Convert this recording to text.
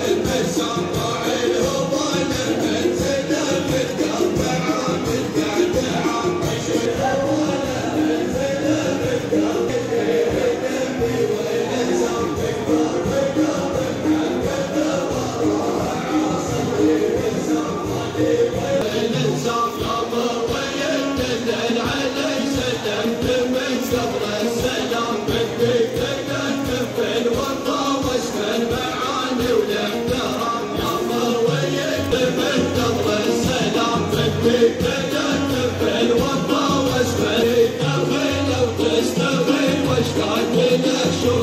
Hallelujah. Show